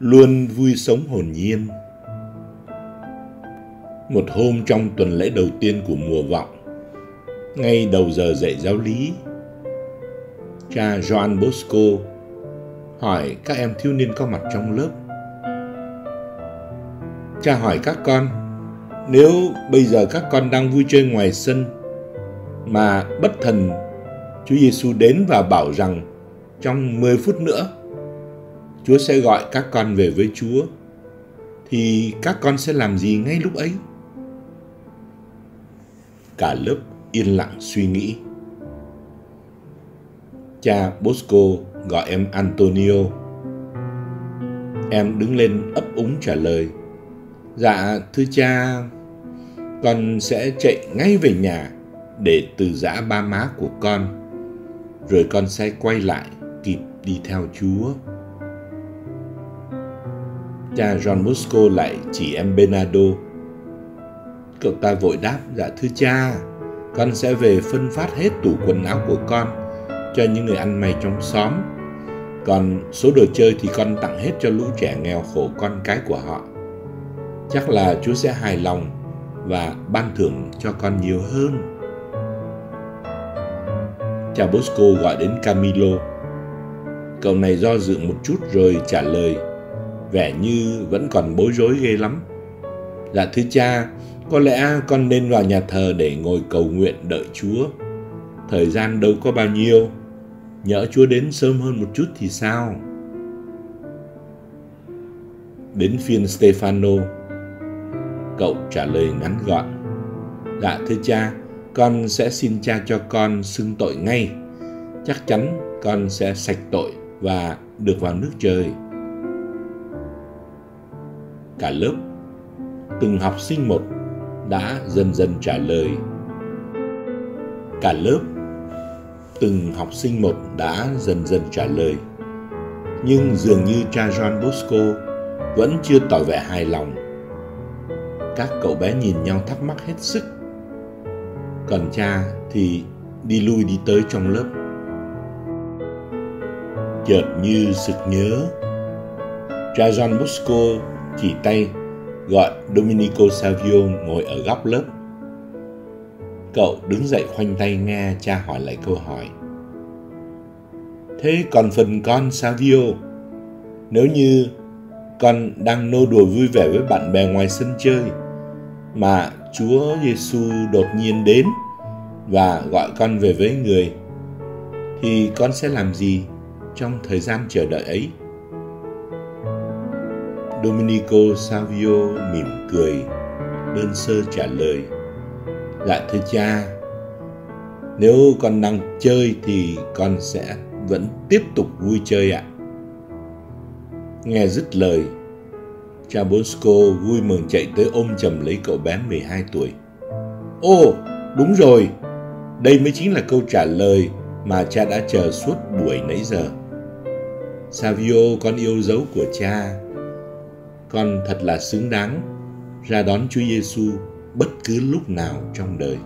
luôn vui sống hồn nhiên. Một hôm trong tuần lễ đầu tiên của mùa vọng, ngay đầu giờ dạy giáo lý, cha Joan Bosco hỏi các em thiếu niên có mặt trong lớp. Cha hỏi các con, nếu bây giờ các con đang vui chơi ngoài sân mà bất thần Chúa Giêsu đến và bảo rằng trong 10 phút nữa Chúa sẽ gọi các con về với Chúa thì các con sẽ làm gì ngay lúc ấy? Cả lớp yên lặng suy nghĩ. Cha Bosco gọi em Antonio. Em đứng lên ấp úng trả lời. Dạ, thưa cha, con sẽ chạy ngay về nhà để từ giã ba má của con. Rồi con sẽ quay lại kịp đi theo Chúa. Cha John Bosco lại chỉ em Bernardo. Cậu ta vội đáp, dạ thưa cha, con sẽ về phân phát hết tủ quần áo của con cho những người ăn mày trong xóm. Còn số đồ chơi thì con tặng hết cho lũ trẻ nghèo khổ con cái của họ. Chắc là Chúa sẽ hài lòng và ban thưởng cho con nhiều hơn. Cha Bosco gọi đến Camilo. Cậu này do dự một chút rồi trả lời vẻ như vẫn còn bối rối ghê lắm. Dạ thưa cha, có lẽ con nên vào nhà thờ để ngồi cầu nguyện đợi Chúa. Thời gian đâu có bao nhiêu, nhỡ Chúa đến sớm hơn một chút thì sao? Đến phiên Stefano, cậu trả lời ngắn gọn. Dạ thưa cha, con sẽ xin cha cho con xưng tội ngay. Chắc chắn con sẽ sạch tội và được vào nước trời cả lớp. Từng học sinh một đã dần dần trả lời. Cả lớp, từng học sinh một đã dần dần trả lời. Nhưng dường như cha John Bosco vẫn chưa tỏ vẻ hài lòng. Các cậu bé nhìn nhau thắc mắc hết sức. Còn cha thì đi lui đi tới trong lớp. Chợt như sực nhớ, cha John Bosco chỉ tay gọi Domenico Savio ngồi ở góc lớp. Cậu đứng dậy khoanh tay nghe cha hỏi lại câu hỏi. Thế còn phần con Savio, nếu như con đang nô đùa vui vẻ với bạn bè ngoài sân chơi, mà Chúa Giêsu đột nhiên đến và gọi con về với người, thì con sẽ làm gì trong thời gian chờ đợi ấy? Domenico Savio mỉm cười, đơn sơ trả lời. Dạ thưa cha, nếu con đang chơi thì con sẽ vẫn tiếp tục vui chơi ạ. Nghe dứt lời, cha Bosco vui mừng chạy tới ôm chầm lấy cậu bé 12 tuổi. Ô, đúng rồi, đây mới chính là câu trả lời mà cha đã chờ suốt buổi nãy giờ. Savio con yêu dấu của cha con thật là xứng đáng ra đón Chúa Giêsu bất cứ lúc nào trong đời.